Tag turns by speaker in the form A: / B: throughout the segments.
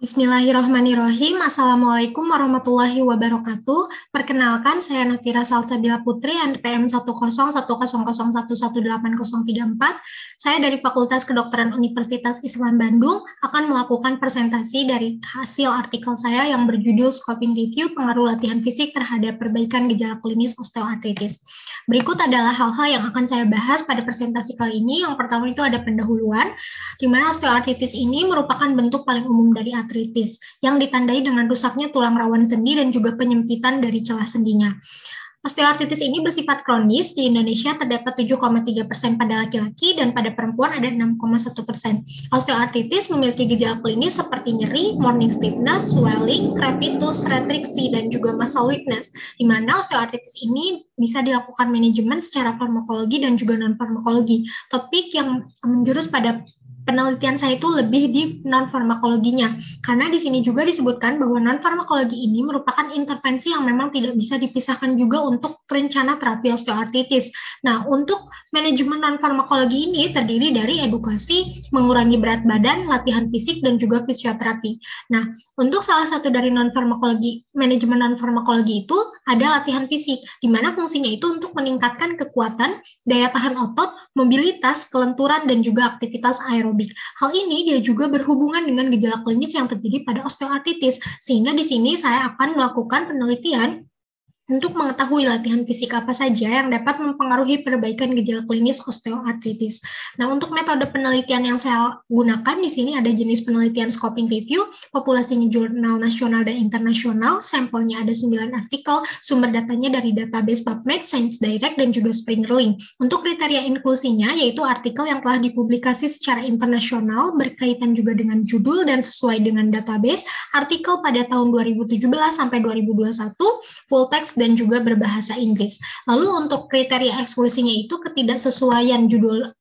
A: Bismillahirrahmanirrahim. Assalamualaikum warahmatullahi wabarakatuh. Perkenalkan, saya Nafira Salsabila Putri, NPM 10100118034. Saya dari Fakultas Kedokteran Universitas Islam Bandung akan melakukan presentasi dari hasil artikel saya yang berjudul Scoping Review Pengaruh Latihan Fisik Terhadap Perbaikan Gejala Klinis Osteoartritis. Berikut adalah hal-hal yang akan saya bahas pada presentasi kali ini. Yang pertama itu ada pendahuluan, di mana osteoartritis ini merupakan bentuk paling umum dari yang ditandai dengan rusaknya tulang rawan sendi dan juga penyempitan dari celah sendinya. Osteoartritis ini bersifat kronis. Di Indonesia terdapat 7,3 persen pada laki-laki dan pada perempuan ada 6,1 persen. Osteoartritis memiliki gejala klinis seperti nyeri, morning stiffness, swelling, crepitus, retriksi, dan juga muscle weakness. Di mana osteoartritis ini bisa dilakukan manajemen secara farmakologi dan juga non-farmakologi. Topik yang menjurus pada penelitian saya itu lebih di non farmakologinya karena di sini juga disebutkan bahwa non farmakologi ini merupakan intervensi yang memang tidak bisa dipisahkan juga untuk rencana terapi osteoartritis. Nah, untuk manajemen non farmakologi ini terdiri dari edukasi, mengurangi berat badan, latihan fisik dan juga fisioterapi. Nah, untuk salah satu dari non farmakologi manajemen non farmakologi itu ada latihan fisik di mana fungsinya itu untuk meningkatkan kekuatan, daya tahan otot, mobilitas, kelenturan dan juga aktivitas aerobik aerobik. Hal ini dia juga berhubungan dengan gejala klinis yang terjadi pada osteoartritis, sehingga di sini saya akan melakukan penelitian untuk mengetahui latihan fisik apa saja yang dapat mempengaruhi perbaikan gejala klinis osteoartritis. Nah, untuk metode penelitian yang saya gunakan di sini ada jenis penelitian scoping review, populasinya jurnal nasional dan internasional, sampelnya ada 9 artikel, sumber datanya dari database PubMed, Science Direct, dan juga Springer Link. Untuk kriteria inklusinya, yaitu artikel yang telah dipublikasi secara internasional, berkaitan juga dengan judul dan sesuai dengan database, artikel pada tahun 2017 sampai 2021, full text dan juga berbahasa Inggris. Lalu untuk kriteria eksklusinya itu ketidaksesuaian judul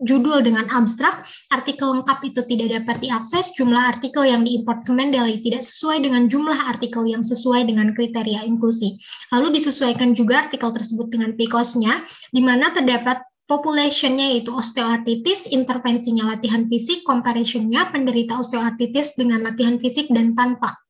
A: judul dengan abstrak, artikel lengkap itu tidak dapat diakses, jumlah artikel yang diimport ke Mendeley tidak sesuai dengan jumlah artikel yang sesuai dengan kriteria inklusi. Lalu disesuaikan juga artikel tersebut dengan PCOS-nya, di mana terdapat populationnya yaitu osteoartritis, intervensinya latihan fisik, comparisonnya penderita osteoartritis dengan latihan fisik dan tanpa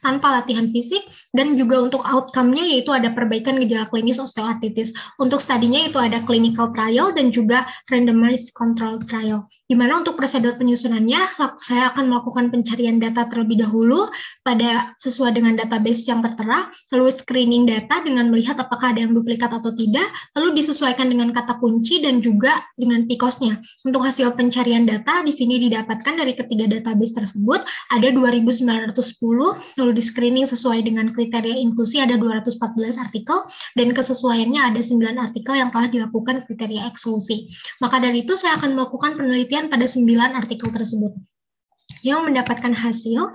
A: tanpa latihan fisik dan juga untuk outcome-nya yaitu ada perbaikan gejala klinis osteoartritis. Untuk studinya itu ada clinical trial dan juga randomized control trial. Di mana untuk prosedur penyusunannya saya akan melakukan pencarian data terlebih dahulu pada sesuai dengan database yang tertera, lalu screening data dengan melihat apakah ada yang duplikat atau tidak, lalu disesuaikan dengan kata kunci dan juga dengan PICOS-nya. Untuk hasil pencarian data di sini didapatkan dari ketiga database tersebut ada 2910 lalu di screening sesuai dengan kriteria inklusi ada 214 artikel, dan kesesuaiannya ada 9 artikel yang telah dilakukan kriteria eksklusi. Maka dari itu saya akan melakukan penelitian pada 9 artikel tersebut. Yang mendapatkan hasil,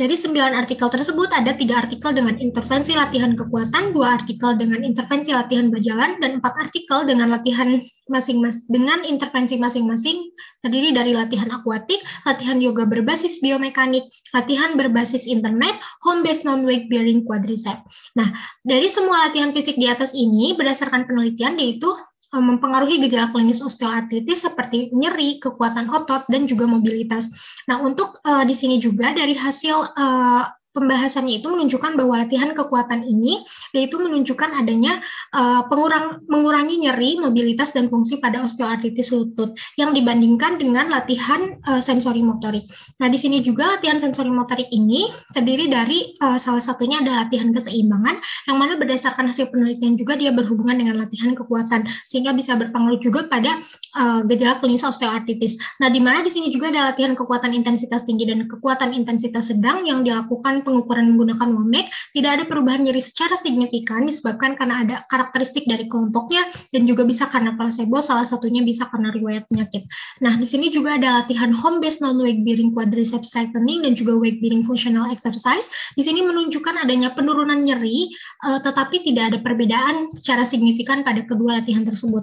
A: dari sembilan artikel tersebut ada tiga artikel dengan intervensi latihan kekuatan, dua artikel dengan intervensi latihan berjalan, dan empat artikel dengan latihan masing-masing dengan intervensi masing-masing terdiri dari latihan akuatik, latihan yoga berbasis biomekanik, latihan berbasis internet, home based non weight bearing quadricep. Nah, dari semua latihan fisik di atas ini berdasarkan penelitian yaitu mempengaruhi gejala klinis osteoartritis seperti nyeri, kekuatan otot, dan juga mobilitas. Nah, untuk uh, di sini juga dari hasil uh, pembahasannya itu menunjukkan bahwa latihan kekuatan ini yaitu menunjukkan adanya uh, pengurang mengurangi nyeri, mobilitas dan fungsi pada osteoartritis lutut yang dibandingkan dengan latihan uh, sensori motorik. Nah, di sini juga latihan sensori motorik ini terdiri dari uh, salah satunya adalah latihan keseimbangan yang mana berdasarkan hasil penelitian juga dia berhubungan dengan latihan kekuatan sehingga bisa berpengaruh juga pada uh, gejala klinis osteoartritis. Nah, di mana di sini juga ada latihan kekuatan intensitas tinggi dan kekuatan intensitas sedang yang dilakukan pengukuran menggunakan WOMAC, tidak ada perubahan nyeri secara signifikan disebabkan karena ada karakteristik dari kelompoknya dan juga bisa karena placebo, salah satunya bisa karena riwayat penyakit. Nah, di sini juga ada latihan home based non weight bearing quadriceps tightening dan juga weight bearing functional exercise. Di sini menunjukkan adanya penurunan nyeri, uh, tetapi tidak ada perbedaan secara signifikan pada kedua latihan tersebut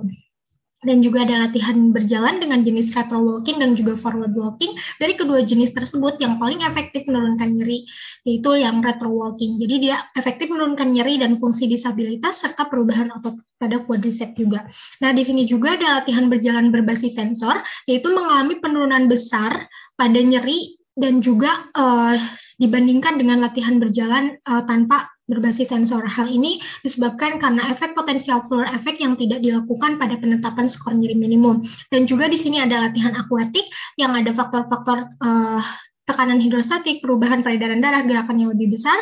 A: dan juga ada latihan berjalan dengan jenis retro walking dan juga forward walking dari kedua jenis tersebut yang paling efektif menurunkan nyeri yaitu yang retro walking. Jadi dia efektif menurunkan nyeri dan fungsi disabilitas serta perubahan otot pada quadricep juga. Nah, di sini juga ada latihan berjalan berbasis sensor yaitu mengalami penurunan besar pada nyeri dan juga uh, dibandingkan dengan latihan berjalan uh, tanpa berbasis sensor. Hal ini disebabkan karena efek potensial floor efek yang tidak dilakukan pada penetapan skor nyeri minimum. Dan juga di sini ada latihan akuatik yang ada faktor-faktor uh, tekanan hidrostatik, perubahan peredaran darah, gerakan yang lebih besar,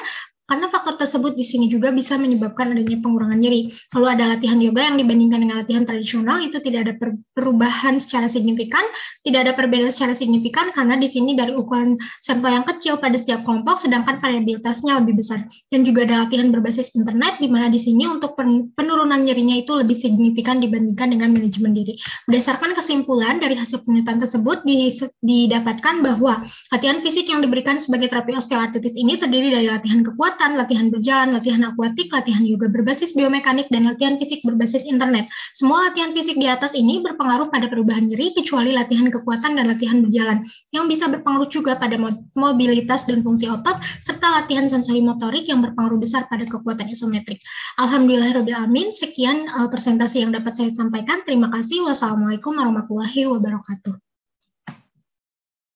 A: karena faktor tersebut di sini juga bisa menyebabkan adanya pengurangan nyeri. Lalu ada latihan yoga yang dibandingkan dengan latihan tradisional itu tidak ada perubahan secara signifikan, tidak ada perbedaan secara signifikan karena di sini dari ukuran sampel yang kecil pada setiap kelompok sedangkan variabilitasnya lebih besar. Dan juga ada latihan berbasis internet di mana di sini untuk penurunan nyerinya itu lebih signifikan dibandingkan dengan manajemen diri. Berdasarkan kesimpulan dari hasil penelitian tersebut didapatkan bahwa latihan fisik yang diberikan sebagai terapi osteoartritis ini terdiri dari latihan kekuatan kekuatan, latihan berjalan, latihan akuatik, latihan yoga berbasis biomekanik, dan latihan fisik berbasis internet. Semua latihan fisik di atas ini berpengaruh pada perubahan nyeri, kecuali latihan kekuatan dan latihan berjalan, yang bisa berpengaruh juga pada mobilitas dan fungsi otot, serta latihan sensori motorik yang berpengaruh besar pada kekuatan isometrik. Alhamdulillahirrahmanirrahim, sekian uh, presentasi yang dapat saya sampaikan. Terima kasih. Wassalamualaikum warahmatullahi wabarakatuh.